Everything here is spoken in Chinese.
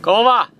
高吧。